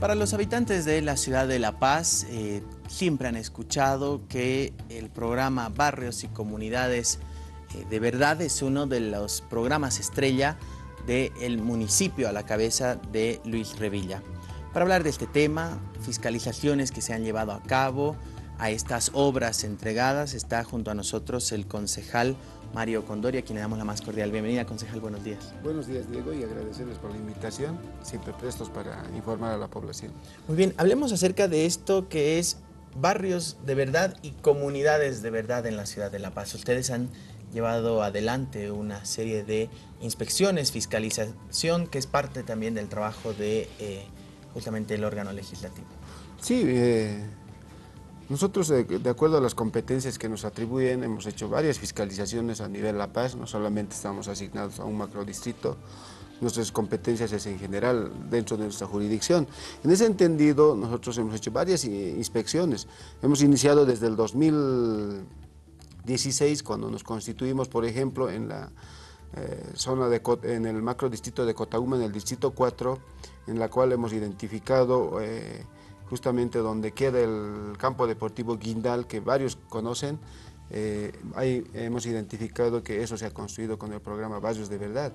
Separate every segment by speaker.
Speaker 1: Para los habitantes de la ciudad de La Paz, eh, siempre han escuchado que el programa Barrios y Comunidades eh, de verdad es uno de los programas estrella del municipio a la cabeza de Luis Revilla. Para hablar de este tema, fiscalizaciones que se han llevado a cabo, a estas obras entregadas, está junto a nosotros el concejal Mario Condoria, a quien le damos la más cordial bienvenida. Concejal, buenos días.
Speaker 2: Buenos días, Diego, y agradecerles por la invitación, siempre prestos para informar a la población.
Speaker 1: Muy bien, hablemos acerca de esto que es barrios de verdad y comunidades de verdad en la ciudad de La Paz. Ustedes han llevado adelante una serie de inspecciones, fiscalización, que es parte también del trabajo de eh, justamente el órgano legislativo.
Speaker 2: Sí, eh, nosotros, de acuerdo a las competencias que nos atribuyen, hemos hecho varias fiscalizaciones a nivel La Paz, no solamente estamos asignados a un macrodistrito, nuestras competencias es en general dentro de nuestra jurisdicción. En ese entendido, nosotros hemos hecho varias inspecciones. Hemos iniciado desde el 2016, cuando nos constituimos, por ejemplo, en la eh, zona de, en el macrodistrito de Cotauma, en el distrito 4, en la cual hemos identificado... Eh, justamente donde queda el campo deportivo Guindal, que varios conocen, eh, hemos identificado que eso se ha construido con el programa Barrios de Verdad.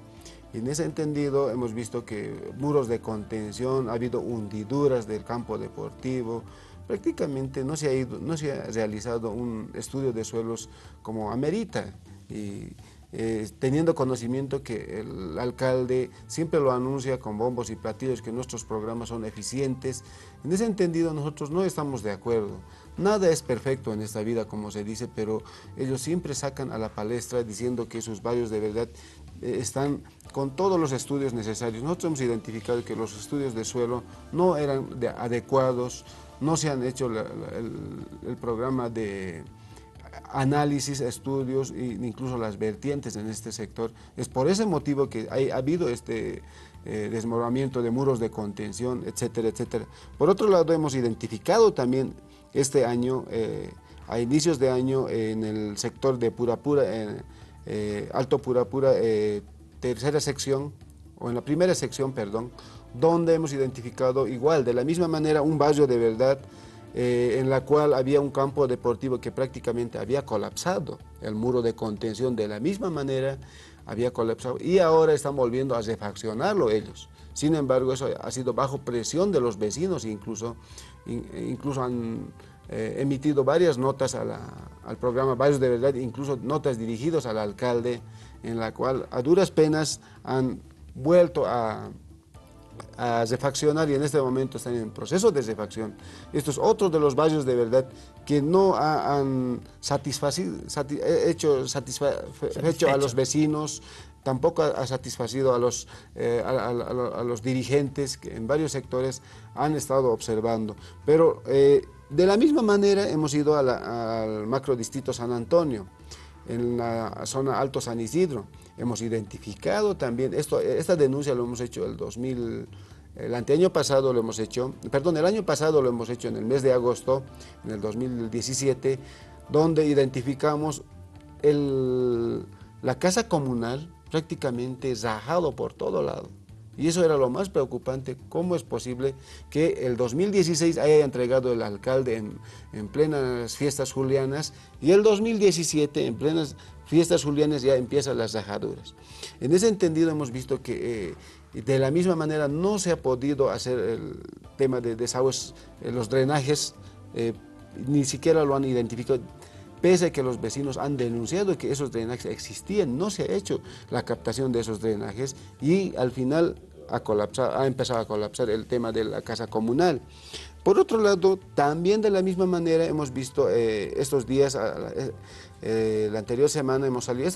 Speaker 2: En ese entendido hemos visto que muros de contención, ha habido hundiduras del campo deportivo, prácticamente no se ha, ido, no se ha realizado un estudio de suelos como amerita. Eh, teniendo conocimiento que el alcalde siempre lo anuncia con bombos y platillos que nuestros programas son eficientes. En ese entendido nosotros no estamos de acuerdo. Nada es perfecto en esta vida, como se dice, pero ellos siempre sacan a la palestra diciendo que sus barrios de verdad eh, están con todos los estudios necesarios. Nosotros hemos identificado que los estudios de suelo no eran adecuados, no se han hecho el programa de análisis, estudios e incluso las vertientes en este sector. Es por ese motivo que ha habido este eh, desmoronamiento de muros de contención, etcétera, etcétera. Por otro lado, hemos identificado también este año, eh, a inicios de año, en el sector de Purapura, en, eh, Alto Purapura, tercera sección, o en la primera sección, perdón, donde hemos identificado igual, de la misma manera, un barrio de verdad eh, en la cual había un campo deportivo que prácticamente había colapsado, el muro de contención de la misma manera había colapsado. Y ahora están volviendo a refaccionarlo ellos. Sin embargo, eso ha sido bajo presión de los vecinos, incluso, incluso han eh, emitido varias notas al programa Varios de Verdad, incluso notas dirigidas al alcalde, en la cual a duras penas han vuelto a, a refaccionar y en este momento están en proceso de refacción. Esto es otro de los barrios de verdad que no han satisfacido, eh, hecho, satisfecho a los vecinos, tampoco ha satisfacido a los, eh, a, los dirigentes que en varios sectores han estado observando. Pero eh, de la misma manera hemos ido al macro distrito San Antonio en la zona Alto San Isidro. Hemos identificado también, esta denuncia lo hemos hecho el 2000, el anteaño pasado lo hemos hecho, perdón, el año pasado lo hemos hecho en el mes de agosto, en el 2017, donde identificamos el, la casa comunal prácticamente rajado por todo lado. Y eso era lo más preocupante, cómo es posible que el 2016 haya entregado el alcalde en, plenas fiestas julianas y el 2017 en plenas fiestas julianas ya empiezan las rajaduras. En ese entendido hemos visto que eh, de la misma manera no se ha podido hacer el tema de desagües, los drenajes, eh, ni siquiera lo han identificado pese a que los vecinos han denunciado que esos drenajes existían, no se ha hecho la captación de esos drenajes y al final ha, colapsado, ha empezado a colapsar el tema de la casa comunal. Por otro lado, también de la misma manera hemos visto eh, estos días, eh, eh, la anterior semana hemos salido,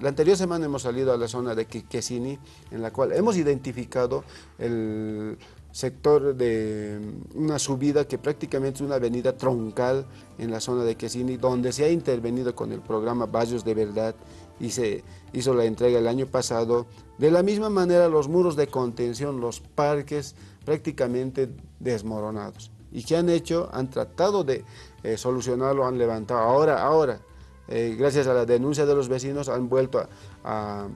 Speaker 2: la anterior semana hemos salido a la zona de Quesini, en la cual hemos identificado el sector de una subida que prácticamente es una avenida troncal en la zona de Quesini, donde se ha intervenido con el programa Vallos de Verdad y se hizo la entrega el año pasado. De la misma manera los muros de contención, los parques prácticamente desmoronados. ¿Y qué han hecho? Han tratado de eh, solucionarlo, han levantado. Ahora, ahora, eh, gracias a la denuncia de los vecinos, han vuelto a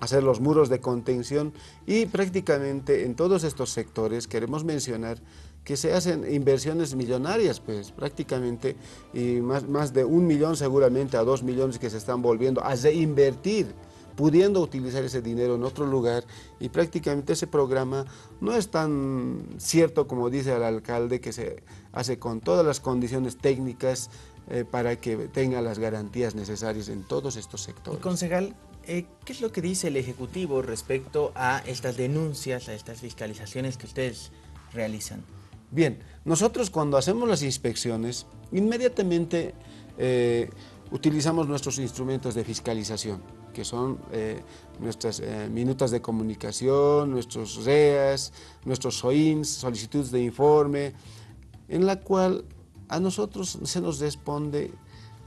Speaker 2: hacer los muros de contención y prácticamente en todos estos sectores queremos mencionar que se hacen inversiones millonarias, pues prácticamente, y más, más de un millón seguramente a dos millones que se están volviendo a reinvertir pudiendo utilizar ese dinero en otro lugar y prácticamente ese programa no es tan cierto como dice el alcalde que se hace con todas las condiciones técnicas eh, para que tenga las garantías necesarias en todos estos sectores.
Speaker 1: concejal, eh, ¿qué es lo que dice el Ejecutivo respecto a estas denuncias, a estas fiscalizaciones que ustedes realizan?
Speaker 2: Bien, nosotros cuando hacemos las inspecciones, inmediatamente eh, utilizamos nuestros instrumentos de fiscalización que son eh, nuestras minutas de comunicación, nuestros REAS, nuestros SOINS, solicitudes de informe, en la cual a nosotros se nos responde,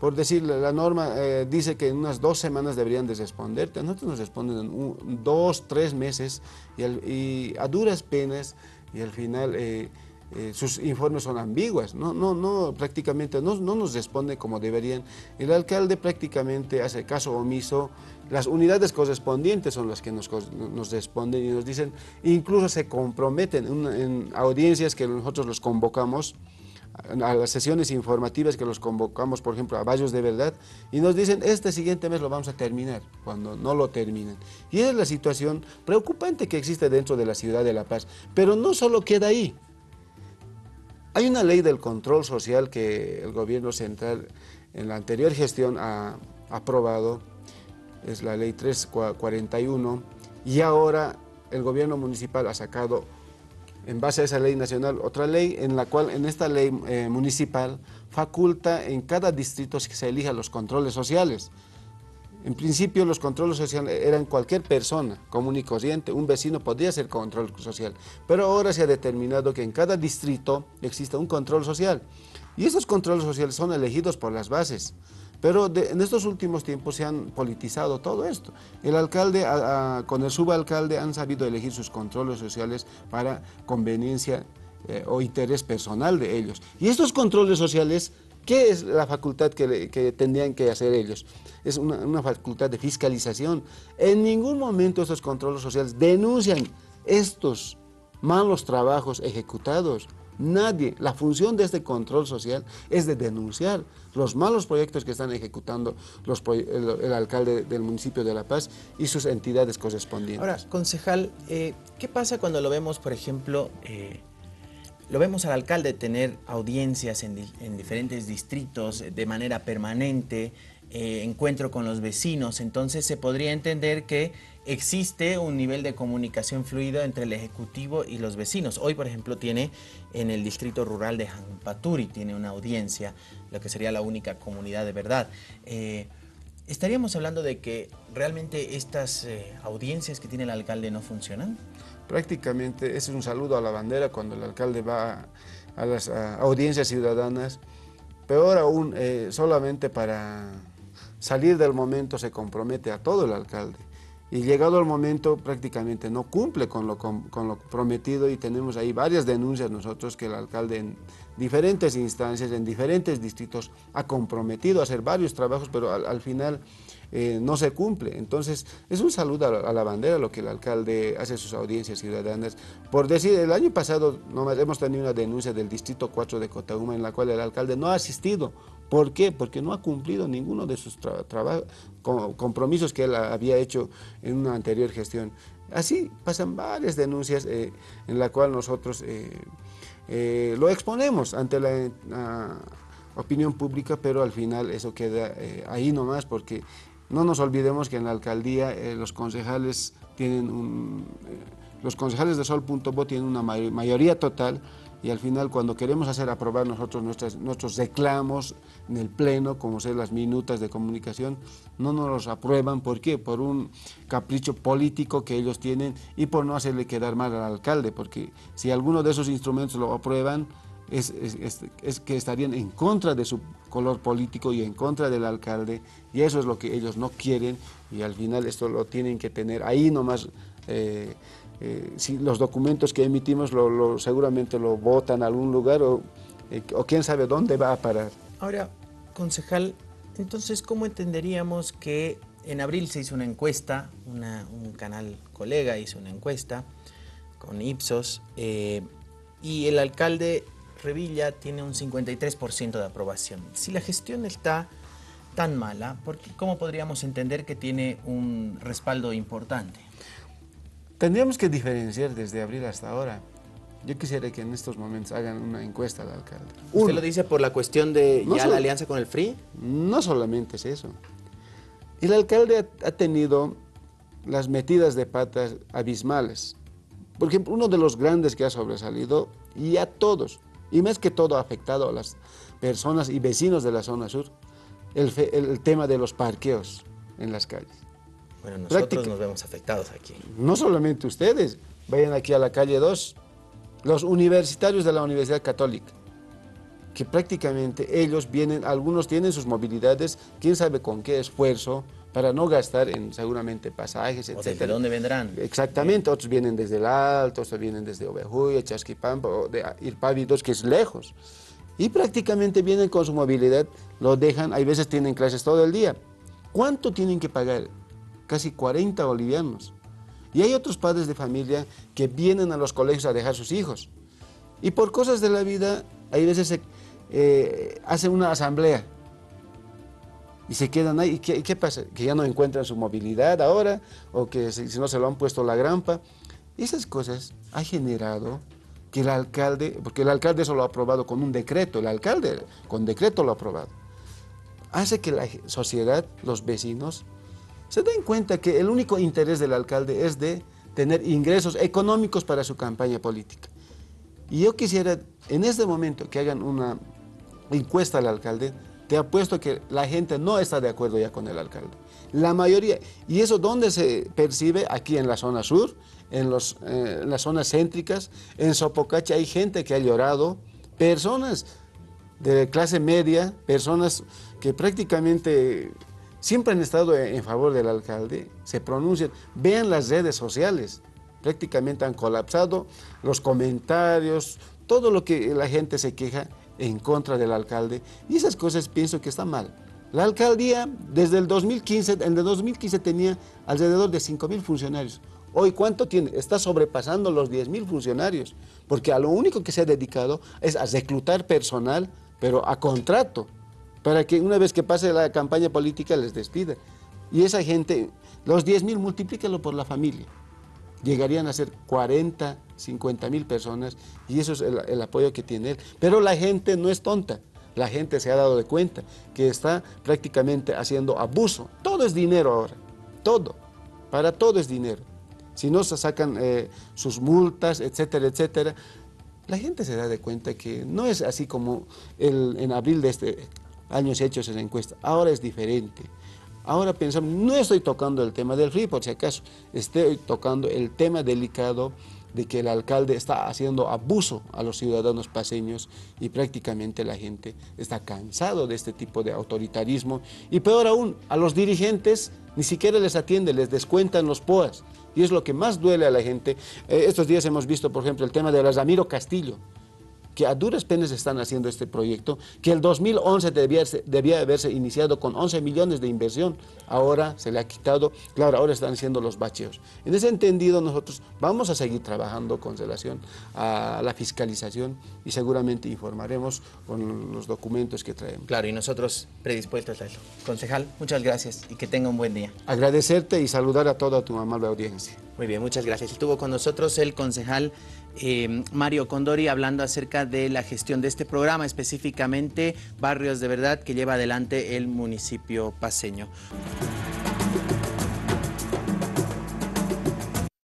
Speaker 2: por decir, la norma eh, dice que en unas dos semanas deberían de responderte, a nosotros nos responden en dos, tres meses y, y, a duras penas y al final eh, sus informes son ambiguas, no, no, no, prácticamente no, no, nos responde como deberían. El alcalde prácticamente hace caso omiso, las unidades correspondientes son las que nos, nos responden y nos dicen, incluso se comprometen en, audiencias que nosotros los convocamos, a las sesiones informativas que los convocamos, por ejemplo, a Vallos de Verdad, y nos dicen, este siguiente mes lo vamos a terminar, cuando no lo terminan. Y es la situación preocupante que existe dentro de la ciudad de La Paz. Pero no solo queda ahí, hay una ley del control social que el gobierno central en la anterior gestión ha aprobado, es la ley 341, y ahora el gobierno municipal ha sacado, en base a esa ley nacional, otra ley en la cual, en esta ley eh, municipal, faculta en cada distrito que se elijan los controles sociales. En principio los controles sociales eran cualquier persona común y corriente, un vecino podía hacer control social, pero ahora se ha determinado que en cada distrito existe un control social y esos controles sociales son elegidos por las bases. Pero en estos últimos tiempos se han politizado todo esto. El alcalde con el subalcalde han sabido elegir sus controles sociales para conveniencia eh, o interés personal de ellos. Y estos controles sociales ¿Qué es la facultad que, tendrían que hacer ellos? Es una, facultad de fiscalización. En ningún momento estos controles sociales denuncian estos malos trabajos ejecutados. Nadie. La función de este control social es de denunciar los malos proyectos que están ejecutando el, alcalde del municipio de La Paz y sus entidades correspondientes.
Speaker 1: Ahora, concejal, eh, ¿qué pasa cuando lo vemos, por ejemplo, eh, lo vemos al alcalde tener audiencias en, diferentes distritos de manera permanente, eh, encuentro con los vecinos, entonces se podría entender que existe un nivel de comunicación fluido entre el Ejecutivo y los vecinos. Hoy, por ejemplo, tiene en el distrito rural de Jampaturi, tiene una audiencia, lo que sería la única comunidad de verdad. Eh, ¿Estaríamos hablando de que realmente estas audiencias que tiene el alcalde no funcionan?
Speaker 2: prácticamente es un saludo a la bandera cuando el alcalde va a, las audiencias ciudadanas. Peor aún, eh, solamente para salir del momento se compromete a todo el alcalde. Y llegado el momento prácticamente no cumple con lo, con, lo prometido y tenemos ahí varias denuncias nosotros que el alcalde en diferentes instancias, en diferentes distritos, ha comprometido a hacer varios trabajos, pero al final eh, no se cumple. Entonces, es un saludo a la, bandera lo que el alcalde hace sus audiencias ciudadanas. Por decir, el año pasado hemos tenido una denuncia del Distrito 4 de Cotauma en la cual el alcalde no ha asistido. ¿Por qué? Porque no ha cumplido ninguno de sus compromisos que él había hecho en una anterior gestión. Así pasan varias denuncias eh, en la cual nosotros eh, lo exponemos ante la opinión pública, pero al final eso queda ahí nomás porque no nos olvidemos que en la alcaldía eh, los concejales tienen un, eh, los concejales de Sol.bo tienen una mayoría total y al final cuando queremos hacer aprobar nosotros nuestros reclamos en el pleno, como ser las minutas de comunicación, no nos los aprueban. ¿Por qué? Por un capricho político que ellos tienen y por no hacerle quedar mal al alcalde, porque si alguno de esos instrumentos lo aprueban, es, que estarían en contra de su color político y en contra del alcalde, y eso es lo que ellos no quieren, y al final esto lo tienen que tener ahí nomás. Eh, eh, si los documentos que emitimos lo, seguramente lo votan a algún lugar o, eh, o quién sabe dónde va a parar.
Speaker 1: Ahora, concejal, entonces, ¿cómo entenderíamos que en abril se hizo una encuesta, un canal colega hizo una encuesta con Ipsos eh, y el alcalde Revilla tiene un 53% de aprobación. Si la gestión está tan mala, ¿cómo podríamos entender que tiene un respaldo importante?
Speaker 2: Tendríamos que diferenciar desde abril hasta ahora. Yo quisiera que en estos momentos hagan una encuesta al alcalde.
Speaker 1: ¿Usted lo dice por la cuestión de ya la alianza con el FRI?
Speaker 2: No solamente es eso. El alcalde ha tenido las metidas de patas abismales. Por ejemplo, uno de los grandes que ha sobresalido, y a todos, y más que todo ha afectado a las personas y vecinos de la zona sur, el, tema de los parqueos en las calles.
Speaker 1: Bueno, nosotros nos vemos afectados aquí.
Speaker 2: No solamente ustedes, vayan aquí a la calle 2, los universitarios de la Universidad Católica, que prácticamente ellos vienen, algunos tienen sus movilidades, quién sabe con qué esfuerzo, para no gastar en seguramente pasajes, etc.
Speaker 1: ¿De dónde vendrán?
Speaker 2: Exactamente, otros vienen desde el Alto, otros vienen desde Ovejuya, Chasquipampa, o de Irpavi que es lejos. Y prácticamente vienen con su movilidad, lo dejan, hay veces tienen clases todo el día. ¿Cuánto tienen que pagar? Casi 40 bolivianos. Y hay otros padres de familia que vienen a los colegios a dejar sus hijos. Y por cosas de la vida, hay veces se eh, hace una asamblea y se quedan ahí. ¿Y qué, pasa? Que ya no encuentran su movilidad ahora, o que si, no se lo han puesto la grampa. Esas cosas han generado que el alcalde, porque el alcalde eso lo ha aprobado con un decreto, el alcalde con decreto lo ha aprobado, hace que la sociedad, los vecinos, se den cuenta que el único interés del alcalde es de tener ingresos económicos para su campaña política. Y yo quisiera en este momento que hagan una encuesta al alcalde. Te apuesto que la gente no está de acuerdo ya con el alcalde. La mayoría, y eso dónde se percibe, aquí en la zona sur, en, los, eh, en las zonas céntricas, en Sopocacha hay gente que ha llorado, personas de clase media, personas que prácticamente siempre han estado en favor del alcalde, se pronuncian, vean las redes sociales, prácticamente han colapsado los comentarios, todo lo que la gente se queja en contra del alcalde y esas cosas pienso que están mal. La alcaldía desde el 2015, en el 2015 tenía alrededor de 5 mil funcionarios. Hoy, ¿cuánto tiene? Está sobrepasando los 10 mil funcionarios, porque a lo único que se ha dedicado es a reclutar personal, pero a contrato, para que una vez que pase la campaña política les despida. Y esa gente, los 10 mil, multiplícalo por la familia llegarían a ser 40, 50 mil personas y eso es el, apoyo que tiene él. Pero la gente no es tonta, la gente se ha dado de cuenta que está prácticamente haciendo abuso. Todo es dinero ahora, todo, para todo es dinero. Si no se sacan eh, sus multas, etcétera, etcétera, la gente se da de cuenta que no es así como el, en abril de este año se ha hecho esa encuesta, ahora es diferente. Ahora pensamos, no estoy tocando el tema del FRI, por si acaso, estoy tocando el tema delicado de que el alcalde está haciendo abuso a los ciudadanos paseños y prácticamente la gente está cansado de este tipo de autoritarismo y peor aún, a los dirigentes ni siquiera les atiende, les descuentan los POAS y es lo que más duele a la gente. Eh, estos días hemos visto, por ejemplo, el tema de Ramiro Castillo, que a duras penas están haciendo este proyecto, que el 2011 debía, debía haberse iniciado con 11 millones de inversión, ahora se le ha quitado, claro, ahora están haciendo los bacheos. En ese entendido nosotros vamos a seguir trabajando con relación a la fiscalización y seguramente informaremos con los documentos que traemos.
Speaker 1: Claro, y nosotros predispuestos a eso. Concejal, muchas gracias y que tenga un buen día.
Speaker 2: Agradecerte y saludar a toda tu amable audiencia.
Speaker 1: Muy bien, muchas gracias. Estuvo con nosotros el concejal eh, Mario Condori hablando acerca de la gestión de este programa, específicamente Barrios de Verdad que lleva adelante el municipio paseño.